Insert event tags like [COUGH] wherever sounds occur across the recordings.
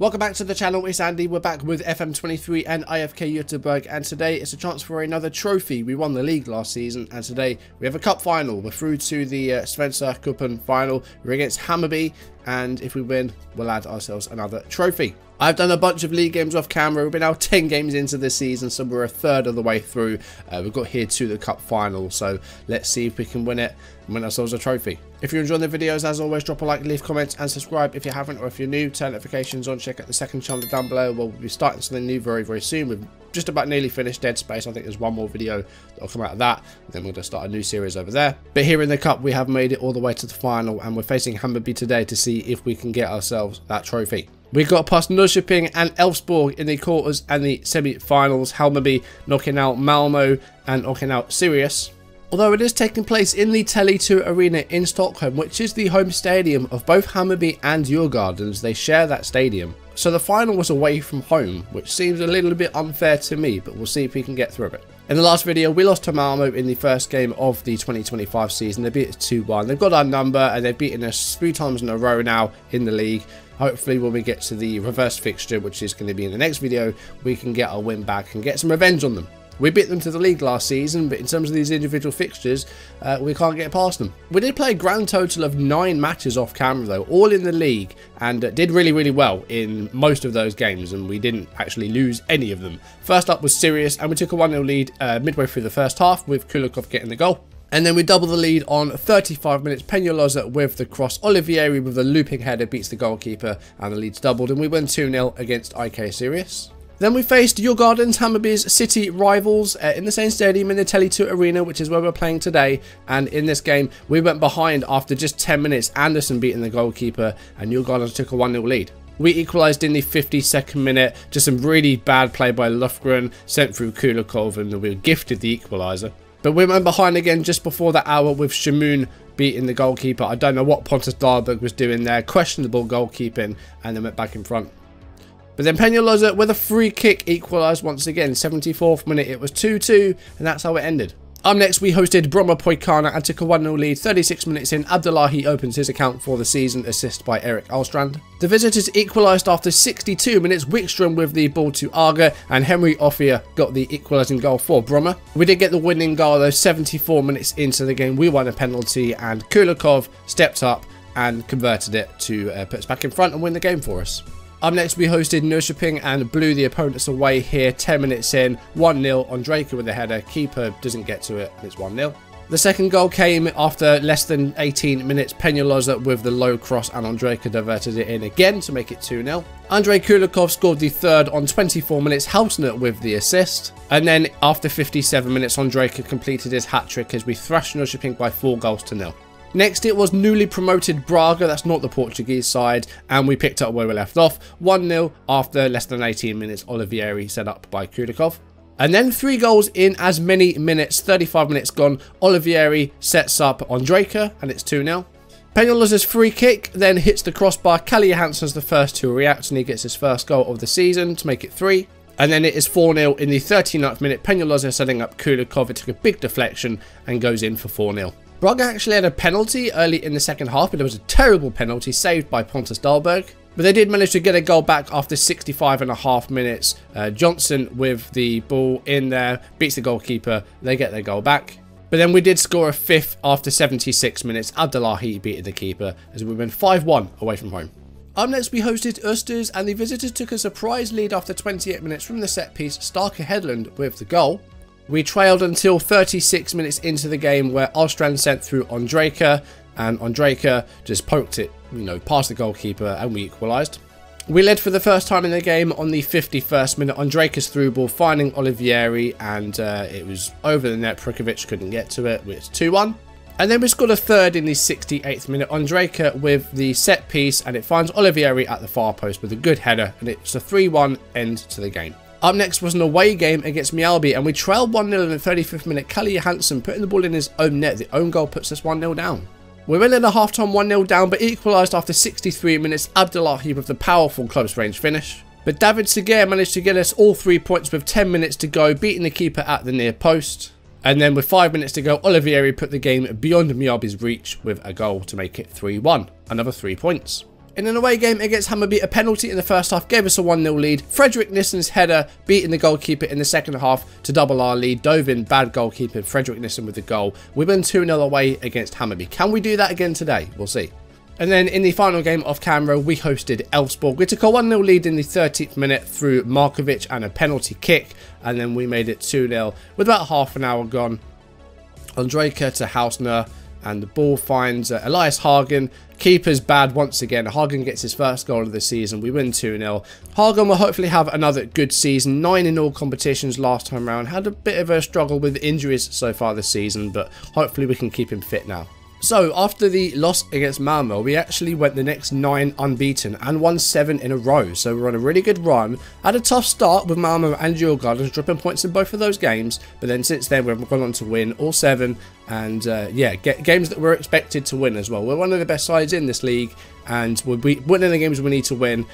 Welcome back to the channel, it's Andy, we're back with FM23 and IFK Göteborg and today it's a chance for another trophy. We won the league last season and today we have a cup final. We're through to the uh, Svenska Cupen final. We're against Hammarby and if we win we'll add ourselves another trophy. I've done a bunch of league games off camera. We've been now 10 games into this season, so we're a third of the way through. Uh, we've got here to the cup final, so let's see if we can win it and win ourselves a trophy. If you're enjoying the videos, as always, drop a like, leave comments, and subscribe if you haven't, or if you're new, turn notifications on, check out the second channel down below. We'll be starting something new very, very soon. We've just about nearly finished Dead Space. I think there's one more video that'll come out of that. then we're going to start a new series over there. But here in the cup, we have made it all the way to the final, and we're facing Hammarby today to see if we can get ourselves that trophy. We got past Norrköping and Elfsborg in the quarters and the semi-finals. Hammarby knocking out Malmo and knocking out Sirius. Although it is taking place in the Tele2 Arena in Stockholm, which is the home stadium of both Hammarby and Djurgårdens, they share that stadium. So the final was away from home, which seems a little bit unfair to me, but we'll see if we can get through it. In the last video, we lost to Malmo in the first game of the 2025 season. They beat us 2-1. They've got our number and they've beaten us three times in a row now in the league. Hopefully when we get to the reverse fixture, which is going to be in the next video, we can get our win back and get some revenge on them. We beat them to the league last season, but in terms of these individual fixtures, uh, we can't get past them. We did play a grand total of nine matches off camera, though, all in the league, and uh, did really, really well in most of those games, and we didn't actually lose any of them. First up was Sirius, and we took a 1-0 lead uh, midway through the first half, with Kulikov getting the goal. And then we double the lead on 35 minutes. Peñalosa with the cross. Olivieri with the looping header beats the goalkeeper and the lead's doubled. And we win 2-0 against IK Sirius. Then we faced Djurgårdens, Hammarby's city rivals uh, in the same stadium in the Tele2 Arena, which is where we're playing today. And in this game, we went behind after just 10 minutes. Anderson beating the goalkeeper and Djurgårdens took a 1-0 lead. We equalised in the 52nd minute. Just some really bad play by Lofgren, sent through Kulikov, and we were gifted the equaliser. But we went behind again just before that hour with Shamoon beating the goalkeeper. I don't know what Pontus Dahlberg was doing there. Questionable goalkeeping and then went back in front. But then Peñalosa with a free kick equalised once again. 74th minute it was 2-2 and that's how it ended. Up next, we hosted Brommapojkarna and took a 1-0 lead. 36 minutes in, Abdullahi opens his account for the season, assist by Eric Alstrand. The visitors equalised after 62 minutes. Wickstrom with the ball to Arga, and Henry Offia got the equalising goal for Bromma. We did get the winning goal, though, 74 minutes into the game. We won a penalty, and Kulikov stepped up and converted it to uh, put us back in front and win the game for us. Up next, we hosted Norrköping and blew the opponents away here 10 minutes in. 1-0 Ondrejka with a header. Keeper doesn't get to it. It's 1-0. The second goal came after less than 18 minutes. Peñalosa with the low cross and Ondrejka diverted it in again to make it 2-0. Andrei Kulikov scored the third on 24 minutes, Hausner with the assist. And then after 57 minutes, Ondrejka completed his hat-trick as we thrashed Norrköping by 4 goals to nil. Next, it was newly promoted Braga, that's not the Portuguese side, and we picked up where we left off. 1-0 after less than 18 minutes, Olivieri set up by Kulikov. And then three goals in as many minutes, 35 minutes gone, Olivieri sets up Ondrejka, and it's 2-0. Peñalosa's free kick then hits the crossbar. Calle Johansson's the first to react, and he gets his first goal of the season to make it 3. And then it is 4-0 in the 39th minute. Peñalosa setting up Kulikov. It took a big deflection and goes in for 4-0. Braga actually had a penalty early in the second half, but it was a terrible penalty saved by Pontus Dahlberg. But they did manage to get a goal back after 65 and a half minutes. Uh, Johnson with the ball in there, beats the goalkeeper, they get their goal back. But then we did score a fifth after 76 minutes. Abdullahi beat the keeper as we went 5-1 away from home. Up next we hosted Östers and the visitors took a surprise lead after 28 minutes from the set piece. Starker Headland with the goal. We trailed until 36 minutes into the game where Ahlstrand sent through Ondrejka and Ondrejka just poked it, you know, past the goalkeeper and we equalised. We led for the first time in the game on the 51st minute. Ondrejka's through ball finding Olivieri and uh, it was over the net. Prikovic couldn't get to it. It's 2-1. And then we scored a third in the 68th minute. Ondrejka with the set piece and it finds Olivieri at the far post with a good header and it's a 3-1 end to the game. Up next was an away game against Mjällby, and we trailed 1-0 in the 35th minute. Calle Johansson putting the ball in his own net. The own goal puts us 1-0 down. We went in a half-time 1-0 down, but equalised after 63 minutes. Abdullahi with the powerful close range finish. But David Seguer managed to get us all three points with 10 minutes to go, beating the keeper at the near post. And then with 5 minutes to go, Olivieri put the game beyond Mjällby's reach with a goal to make it 3-1. Another 3 points. In an away game against Hammarby, a penalty in the first half gave us a 1-0 lead. Fredrik Nissen's header beating the goalkeeper in the second half to double our lead. Dovin, bad goalkeeper, Fredrik Nissen with the goal. We've been 2-0 away against Hammarby. Can we do that again today? We'll see. And then in the final game off camera, we hosted Elfsborg. We took a 1-0 lead in the 13th minute through Markovic and a penalty kick. And then we made it 2-0 with about half an hour gone. Ondrejka to Hausner. And the ball finds uh, Elias Hagen. Keeper's bad once again. Hagen gets his first goal of the season. We win 2-0. Hagen will hopefully have another good season. Nine in all competitions last time around. Had a bit of a struggle with injuries so far this season. But hopefully we can keep him fit now. So, after the loss against Malmo, we actually went the next nine unbeaten and won seven in a row. So, we're on a really good run. Had a tough start with Malmo and Djurgården, dropping points in both of those games. But then since then, we've gone on to win all seven. And uh, yeah, get games that we're expected to win as well. We're one of the best sides in this league, and we're winning the games we need to win.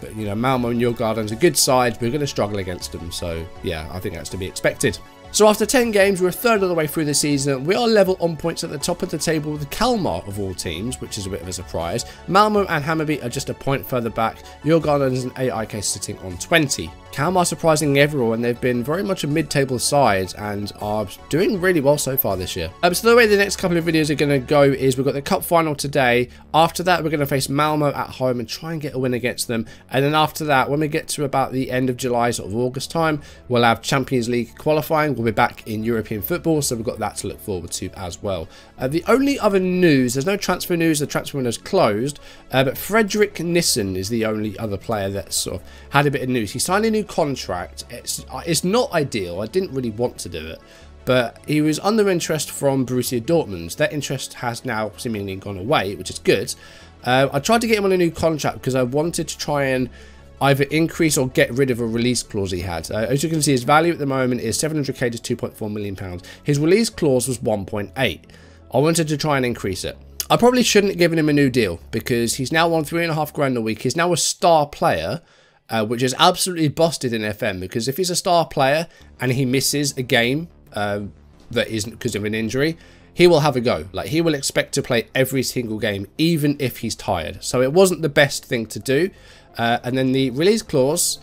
But, you know, Malmo and Djurgården's a good side. We're going to struggle against them. So, yeah, I think that's to be expected. So after 10 games, we're a third of the way through the season. We are level on points at the top of the table with Kalmar of all teams, which is a bit of a surprise. Malmo and Hammarby are just a point further back. Your Djurgården and AIK sitting on 20. Kalmar surprising everyone. They've been very much a mid-table side and are doing really well so far this year. Um, so the way the next couple of videos are going to go is we've got the cup final today. After that, we're going to face Malmo at home and try and get a win against them. And then after that, when we get to about the end of July, sort of August time, we'll have Champions League qualifying. We'll be back in European football, so we've got that to look forward to as well. Uh, the only other news, there's no transfer news, the transfer window is closed, uh, but Fredrik Nissen is the only other player that sort of had a bit of news. He signed a new contract. It's it's not ideal. I didn't really want to do it, but he was under interest from Borussia Dortmund. That interest has now seemingly gone away, which is good. Uh, I tried to get him on a new contract because I wanted to try and either increase or get rid of a release clause he had. Uh, as you can see, his value at the moment is 700k to 2.4 million pounds. His release clause was 1.8. I wanted to try and increase it. I probably shouldn't have given him a new deal because he's now on three and a half grand a week. He's now a star player uh, which is absolutely busted in FM because if he's a star player and he misses a game uh, that isn't because of an injury, he will have a go. Like he will expect to play every single game, even if he's tired. So it wasn't the best thing to do. Uh, and then the release clause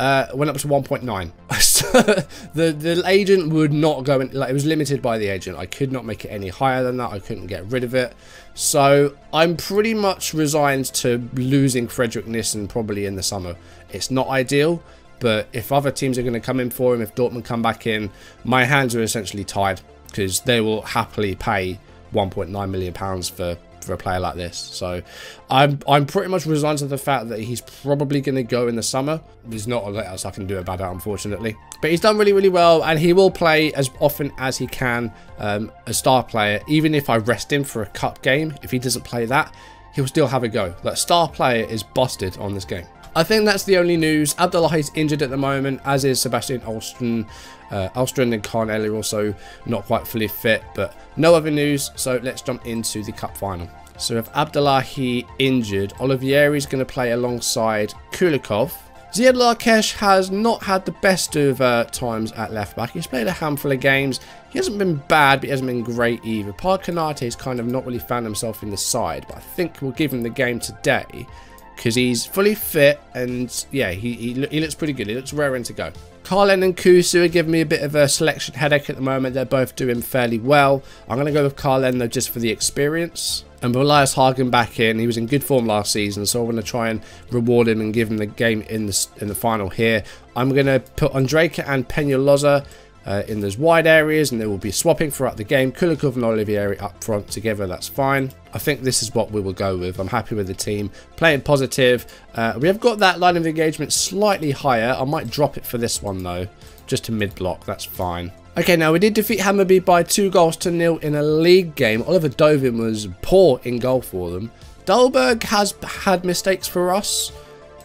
uh, went up to 1.9. [LAUGHS] the the agent would not go in, like it was limited by the agent. I could not make it any higher than that. I couldn't get rid of it. So I'm pretty much resigned to losing Frederick Nissen probably in the summer. It's not ideal, but if other teams are going to come in for him, if Dortmund come back in, my hands are essentially tied because they will happily pay 1.9 million pounds for for a player like this. So I'm I'm pretty much resigned to the fact that he's probably going to go in the summer. There's not a lot else I can do about that, unfortunately. But he's done really, really well, and he will play as often as he can um, a star player. Even if I rest him for a cup game, if he doesn't play that, he'll still have a go. That star player is busted on this game. I think that's the only news. Abdullah is injured at the moment, as is Sebastian Alström. Uh, and Carnell are also not quite fully fit, but no other news. So let's jump into the cup final. So with Abdullahi injured, Olivieri is going to play alongside Kulikov. Ziad Larkesh has not had the best of uh, times at left back. He's played a handful of games. He hasn't been bad, but he hasn't been great either. Parkanate has kind of not really found himself in the side, but I think we'll give him the game today because he's fully fit and yeah, he, he, he, looks pretty good. He looks raring to go. Carlen and Kusu are giving me a bit of a selection headache at the moment. They're both doing fairly well. I'm going to go with Carlen though just for the experience. And Elias Hagen back in, he was in good form last season, so I'm going to try and reward him and give him the game in the, in the final here. I'm going to put Ondrejka and Peñalosa uh, in those wide areas and they will be swapping throughout the game. Kulikov and Olivieri up front together, that's fine. I think this is what we will go with. I'm happy with the team. Playing positive. Uh, we have got that line of engagement slightly higher. I might drop it for this one though, just to mid-block, that's fine. Okay, now we did defeat Hammarby by two goals to nil in a league game. Oliver Dovin was poor in goal for them. Dahlberg has had mistakes for us.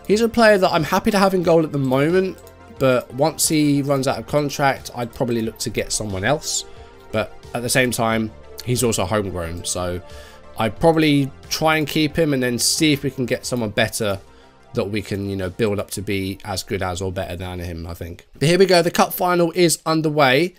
He's a player that I'm happy to have in goal at the moment. But once he runs out of contract, I'd probably look to get someone else. But at the same time, he's also homegrown. So I'd probably try and keep him and then see if we can get someone better that we can, you know, build up to be as good as or better than him, I think. But here we go. The cup final is underway.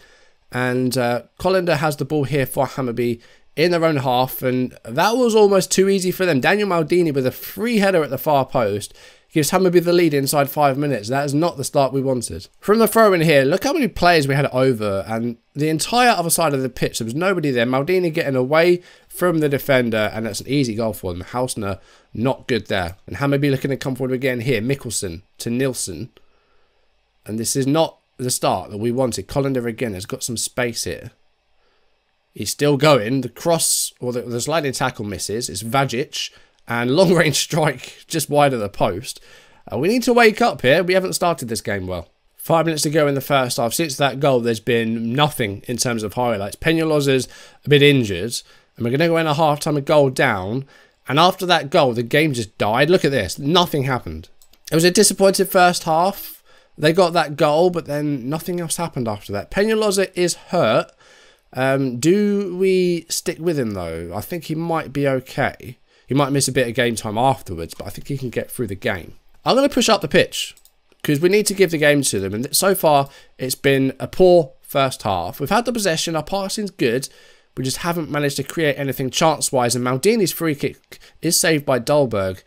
And uh, has the ball here for Hammarby in their own half, and that was almost too easy for them. Daniel Maldini with a free header at the far post gives Hammarby the lead inside five minutes. That is not the start we wanted. From the throw in here, look how many players we had over, and the entire other side of the pitch, there was nobody there. Maldini getting away from the defender, and that's an easy goal for them. Hausner, not good there. And Hammarby looking to come forward again here. Mickelson to Nilsson. And this is not the start that we wanted. Colander again has got some space here. He's still going. The cross, or the, the sliding tackle misses. It's Vagic and long range strike just wide of the post. Uh, we need to wake up here. We haven't started this game well. Five minutes to go in the first half. Since that goal, there's been nothing in terms of highlights. Peñalosa's a bit injured, and we're going to go in a half time a goal down. And after that goal, the game just died. Look at this. Nothing happened. It was a disappointed first half. They got that goal, but then nothing else happened after that. Peñalosa is hurt. Um, do we stick with him, though? I think he might be okay. He might miss a bit of game time afterwards, but I think he can get through the game. I'm going to push up the pitch because we need to give the game to them. And so far, it's been a poor first half. We've had the possession, our passing's good. We just haven't managed to create anything chance-wise. And Maldini's free kick is saved by Dahlberg.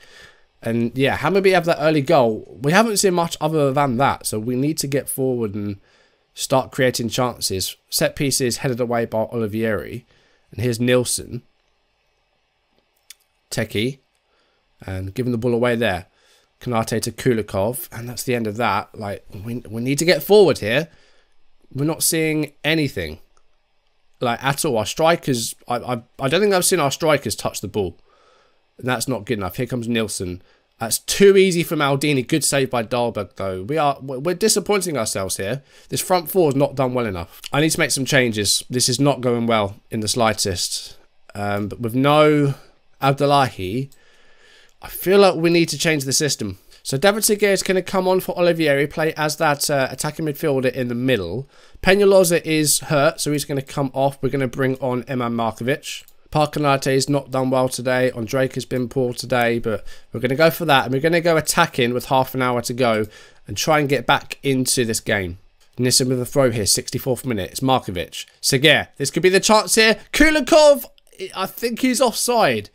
And yeah, Hammarby have that early goal. We haven't seen much other than that. So we need to get forward and start creating chances. Set pieces headed away by Olivieri. And here's Nilsson. Teki. And giving the ball away there. Konate to Kulikov. And that's the end of that. Like, we, we need to get forward here. We're not seeing anything. Like, at all. Our strikers... I, I, I don't think I've seen our strikers touch the ball. And that's not good enough. Here comes Nilsson. That's too easy for Maldini. Good save by Dahlberg, though. We are we're disappointing ourselves here. This front four is not done well enough. I need to make some changes. This is not going well in the slightest. Um, but with no Abdullahi, I feel like we need to change the system. So David Seguer is going to come on for Olivieri, play as that uh, attacking midfielder in the middle. Peñalosa is hurt, so he's going to come off. We're going to bring on Eman Markovic. Parkanate has not done well today. Ondrejka has been poor today, but we're going to go for that. And we're going to go attacking with half an hour to go and try and get back into this game. Nissen with a throw here, 64th minute. It's Markovic. Seguer, this could be the chance here. Kulikov, I think he's offside.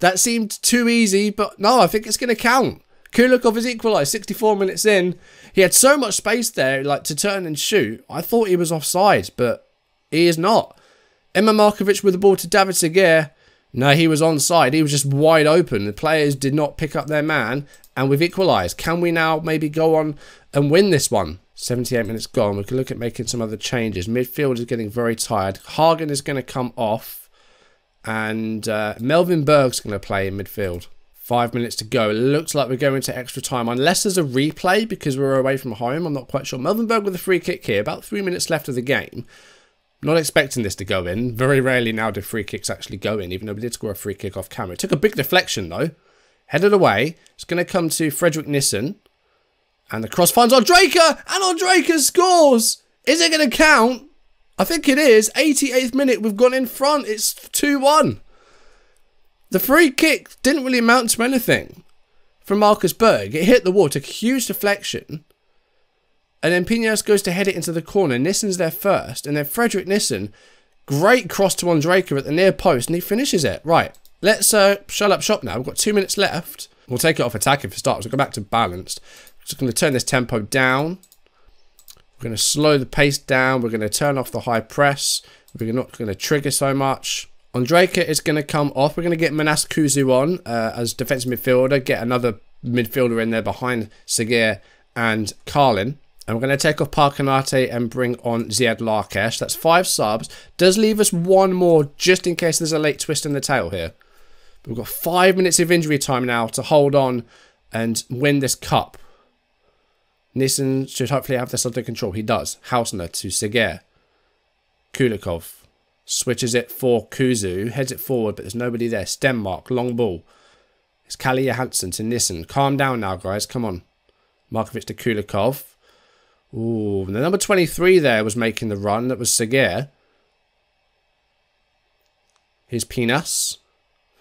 That seemed too easy, but no, I think it's going to count. Kulikov is equalised 64 minutes in. He had so much space there, like to turn and shoot. I thought he was offside, but he is not. Emma Markovic with the ball to David Seguer. No, he was onside. He was just wide open. The players did not pick up their man, and we've equalised. Can we now maybe go on and win this one? 78 minutes gone. We can look at making some other changes. Midfield is getting very tired. Hagen is going to come off. And uh, Melvin Berg's going to play in midfield. Five minutes to go. It looks like we're going to extra time. Unless there's a replay because we're away from home. I'm not quite sure. Melvin Berg with a free kick here. About three minutes left of the game. Not expecting this to go in. Very rarely now do free kicks actually go in, even though we did score a free kick off camera. It took a big deflection, though. Headed away. It's going to come to Frederick Nissen. And the cross finds Ondrejka! And Ondrejka scores! Is it going to count? I think it is. 88th minute, we've gone in front. It's 2-1. The free kick didn't really amount to anything from Marcus Berg. It hit the wall, took a huge deflection. And then Pinas goes to head it into the corner. Nissen's there first. And then Frederick Nissen, great cross to Ondrejka at the near post. And he finishes it. Right, let's uh, shut up shop now. We've got two minutes left. We'll take it off attacking for starters. We'll go back to balanced. Just going to turn this tempo down. We're going to slow the pace down. We're going to turn off the high press. We're not going to trigger so much. Ondrejka is going to come off. We're going to get Manas Kuzu on uh, as defensive midfielder. Get another midfielder in there behind Seguer and Carlin. And we're going to take off Parkanate and bring on Ziad Larkesh. That's five subs. Does leave us one more just in case there's a late twist in the tail here. We've got five minutes of injury time now to hold on and win this cup. Nissen should hopefully have this under control. He does. Hausner to Seguer. Kulikov switches it for Kuzu. Heads it forward, but there's nobody there. Stem mark. Long ball. It's Kalia Hansen to Nissen. Calm down now, guys. Come on. Markovic to Kulikov. Ooh, the number 23 there was making the run. That was Seguer. Here's Pinas.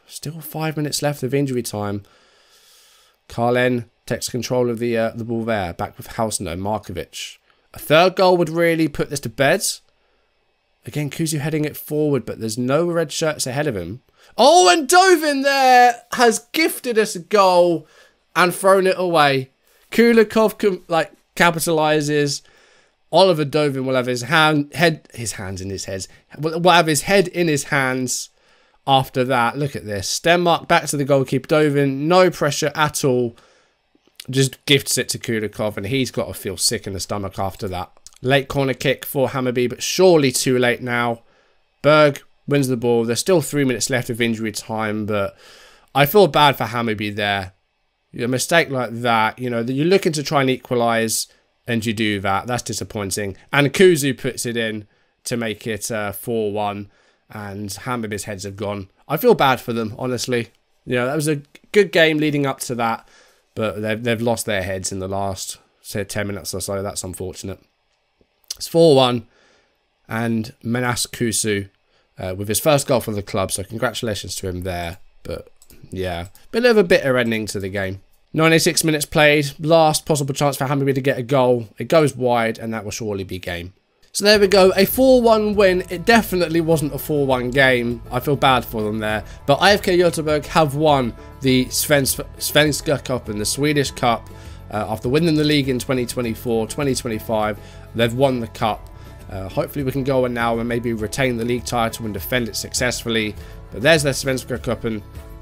Still five minutes left of injury time. Carlen takes control of the uh, the ball there, back with Hausner, Markovic. A third goal would really put this to bed. Again, Kuzu heading it forward, but there's no red shirts ahead of him. Oh, and Dovin there has gifted us a goal and thrown it away. Kulikov like capitalizes. Oliver Dovin will have his hand, head, his hands in his head. Will have his head in his hands. After that, look at this. Denmark back to the goalkeeper. Dovin, no pressure at all. Just gifts it to Kulikov, and he's got to feel sick in the stomach after that. Late corner kick for Hammarby, but surely too late now. Berg wins the ball. There's still three minutes left of injury time, but I feel bad for Hammarby there. A mistake like that, you know, that you're looking to try and equalise and you do that. That's disappointing. And Kuzu puts it in to make it 4-1 uh, and Hammarby's heads have gone. I feel bad for them, honestly. You know, that was a good game leading up to that, but they've, they've lost their heads in the last, say, 10 minutes or so. That's unfortunate. It's 4-1 and Manas Kusu uh, with his first goal for the club, so congratulations to him there. But yeah, bit of a bitter ending to the game. 96 minutes played, last possible chance for Hammarby to get a goal. It goes wide, and that will surely be game. So there we go, a 4-1 win. It definitely wasn't a 4-1 game. I feel bad for them there. But IFK Göteborg have won the Svenska Cup and the Swedish Cup uh, after winning the league in 2024, 2025. They've won the cup. Uh, hopefully we can go on now and maybe retain the league title and defend it successfully. But there's their Svenska Cup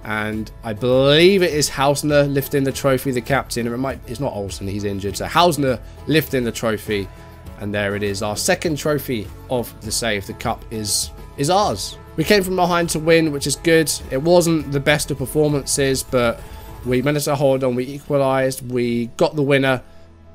and I believe it is Hausner lifting the trophy, the captain. It might, it's not Olsen, he's injured. So Hausner lifting the trophy, and there it is. Our second trophy of the save. The cup is is ours. We came from behind to win, which is good. It wasn't the best of performances, but we managed to hold on. We equalised. We got the winner,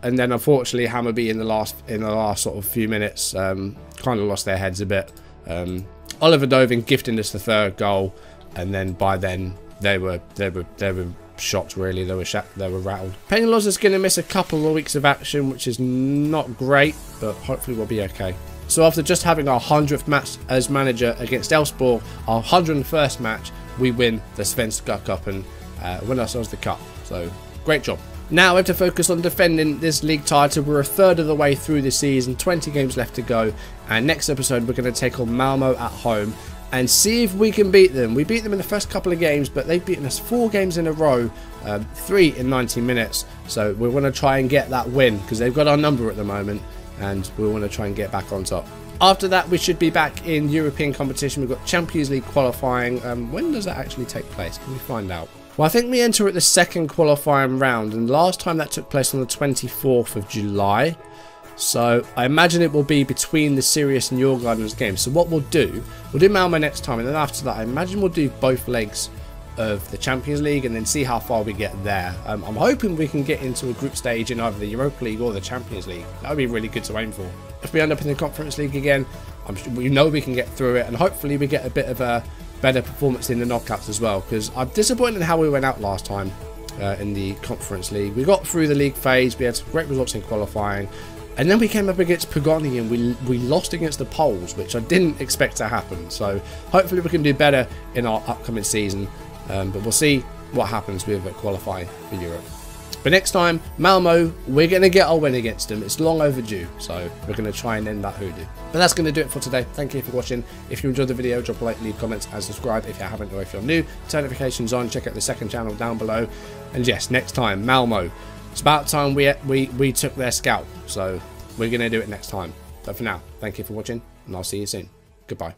and then unfortunately Hammarby in the last in the last sort of few minutes um, kind of lost their heads a bit. Um, Oliver Dovin gifting us the third goal and then by then they were they were they were shocked really. They were they were rattled. Peñalosa is going to miss a couple of weeks of action which is not great but hopefully we'll be okay. So after just having our 100th match as manager against Elfsborg our 101st match we win the Svenska Cup and uh, win ourselves the cup. So great job. Now we have to focus on defending this league title. We're a third of the way through the season, 20 games left to go. And next episode, we're going to take on Malmo at home and see if we can beat them. We beat them in the first couple of games, but they've beaten us four games in a row, um, three in 90 minutes. So we want to try and get that win because they've got our number at the moment, and we want to try and get back on top. After that, we should be back in European competition. We've got Champions League qualifying. Um, when does that actually take place? Can we find out? Well, I think we enter at the second qualifying round, and last time that took place on the 24th of July. So I imagine it will be between the Sirius and Djurgården's game. So what we'll do, we'll do Malmo next time, and then after that, I imagine we'll do both legs of the Champions League and then see how far we get there. Um, I'm hoping we can get into a group stage in either the Europa League or the Champions League. That would be really good to aim for. If we end up in the Conference League again, sure we know we can get through it, and hopefully we get a bit of a better performance in the knockouts as well. Because I'm disappointed in how we went out last time. Uh, in the Conference League. We got through the league phase, we had some great results in qualifying, and then we came up against Pagani and we, we lost against the Poles, which I didn't expect to happen. So hopefully we can do better in our upcoming season. Um, but we'll see what happens with qualifying for Europe. But next time, Malmo, we're going to get our win against them. It's long overdue, so we're going to try and end that hoodoo. But that's going to do it for today. Thank you for watching. If you enjoyed the video, drop a like, leave comments, and subscribe if you haven't or if you're new. Turn notifications on, check out the second channel down below. And yes, next time, Malmo. It's about time we, we, we took their scalp, so we're going to do it next time. But for now, thank you for watching, and I'll see you soon. Goodbye.